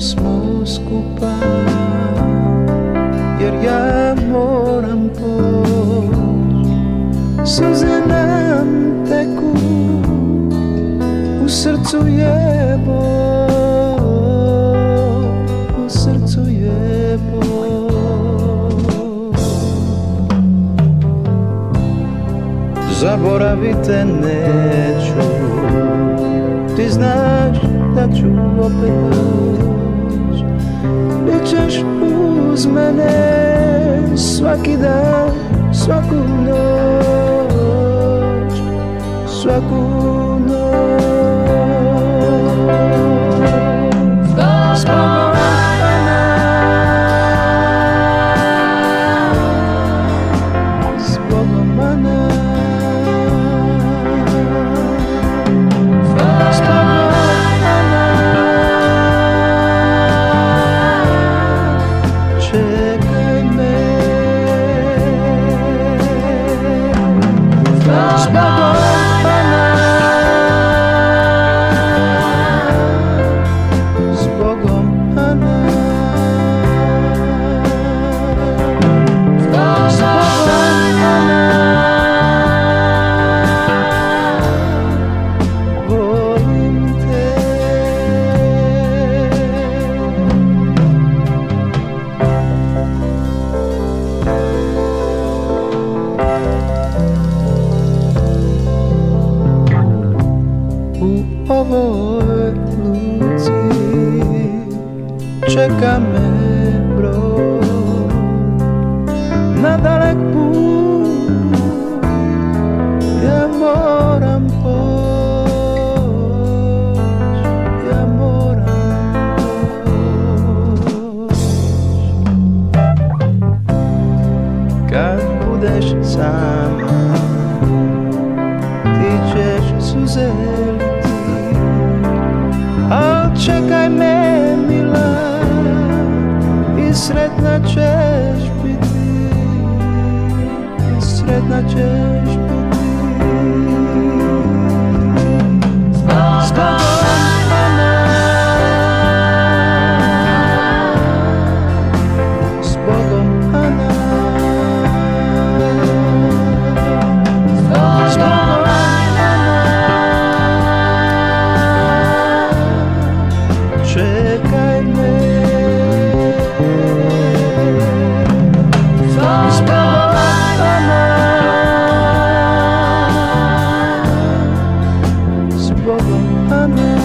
smo skupa Jer ja moram poć Suze nam teku U srcu je bol U srcu je bol Zaboravite neću. Ti znaš da ću opet Sua cor noite, sua cor oboj ľudí čakáme na dalek púd ja moram po čekaj me mila i sretna ćeš biti sretna ćeš biti coming